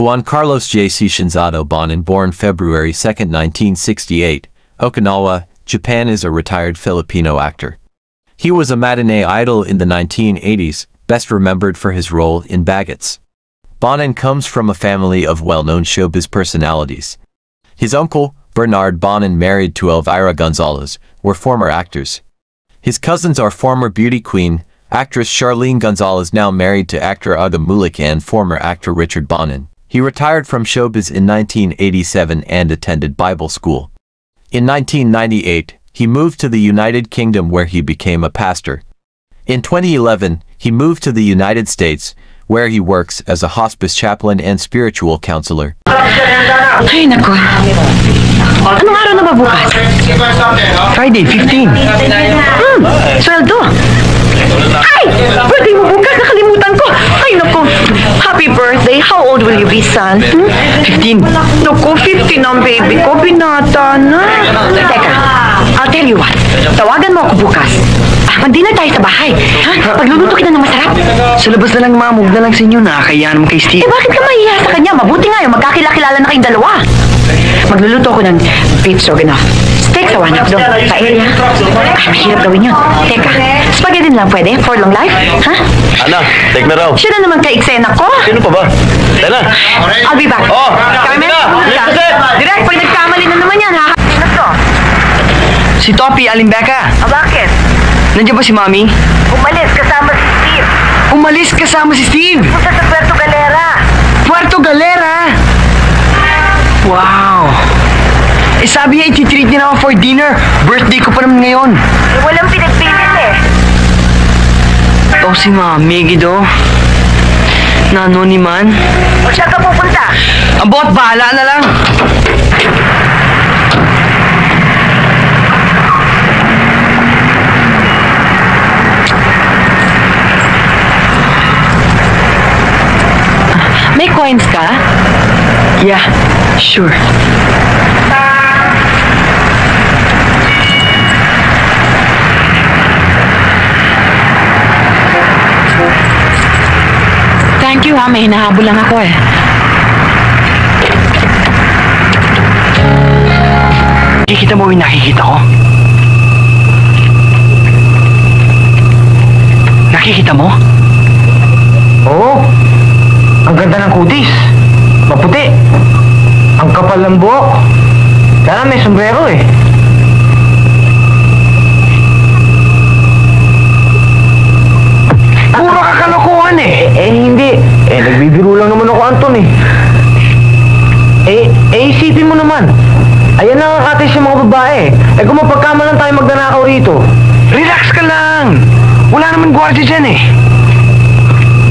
Juan Carlos J.C. Shinzato Bonin born February 2, 1968, Okinawa, Japan is a retired Filipino actor. He was a matinee idol in the 1980s, best remembered for his role in Baggets. Bonin comes from a family of well-known showbiz personalities. His uncle, Bernard Bonin married to Elvira Gonzalez, were former actors. His cousins are former beauty queen, actress Charlene Gonzalez now married to actor Aga Mulik and former actor Richard Bonin. He retired from showbiz in 1987 and attended Bible school. In 1998, he moved to the United Kingdom where he became a pastor. In 2011, he moved to the United States, where he works as a hospice chaplain and spiritual counselor. Ay, nako. Anong araw na ba? Friday, 15. Hmm, sweldo. Hmm? 15. Naku, 50 ang baby ko. Binata na. Teka, I'll tell you what. Tawagan mo ako bukas. Ah, mag-dinner tayo sa bahay. Ha? Pagluluto kita ng masarap. Sa labas na lang, ma'am. Huwag na lang sa inyo. Nakakaya naman kay Steve. Eh, bakit ka mahiya sa kanya? Mabuti nga yung magkakilala na kayong dalawa. Magluluto ako ng beef stroganoff. Steak sa one up doon. Paella. Ah, mahirap gawin yun. Teka, na lang pwede? For long life? Ha? Ana, take na raw. Siya na naman ka-eksena ko. Sino pa ba? Tena. I'll be back. Oh, Carmen, na. Direk, pag nagkamali na naman yan, ha? Ano to? Si Topi, Alimbeka. Ah, bakit? Nandiyan ba si Mami? Umalis kasama si Steve. Umalis kasama si Steve. Punta sa Puerto Galera. Puerto Galera. Wow. Eh sabi niya, ititreat niya na ako for dinner. Birthday ko pa naman ngayon. Eh, walang pinagpilit eh. Ito si Mami, Gido. Nano ni man. O saan ka pupunta? Ang bot, bahala na lang. May coins ka? Yeah, sure. Ha, may hinahabol lang ako eh. Kikita mo yung nakikita ko? Nakikita mo? Oo. Ang ganda ng kutis. Maputi. Ang kapal ng buhok. Sana may sombrero eh. Puro kakalokohan eh. Eh, eh hindi. Eh, nagbibiro Anton eh. Eh, eh, isipin mo naman. Ayan na ang katis yung mga babae. Eh, kung mapagkamalan tayo magnanakaw rito. Relax ka lang. Wala naman gwardiya dyan eh.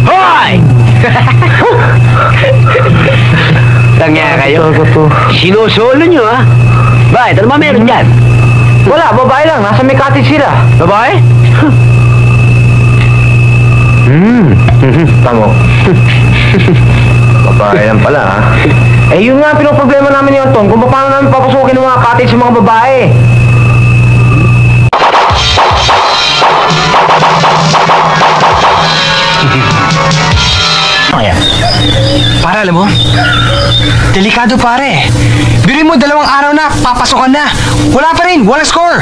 Hoy! Tangya kayo. To. Sinusolo nyo ah. Bakit? Ano ba meron dyan? Wala, babae lang. Nasa may cottage sila. Babae? Hmm. Tamo. babae lang pala, ha? Eh, yun nga pinoproblema namin ni Anton. Kung paano namin papasukin ng mga cottage yung mga babae. Para alam mo, delikado pare. Biri mo dalawang araw na, papasokan na. Wala pa rin, walang score.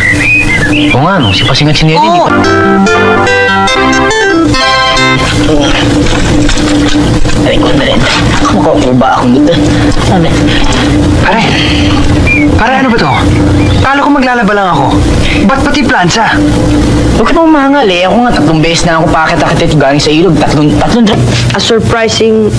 Oo nga, no? Si Pasingat si Nelly. Oo. Ay, ko na rin. Makakaiba ako dito. Ano? Pare, pare ano ba to? Kala ko maglalaba lang ako. Ba't pati plansa? Huwag ka naman mahangal eh. Ako nga tatlong beses na ako pakit-akit ito galing sa ilog. Tatlong, tatlong trip. A surprising...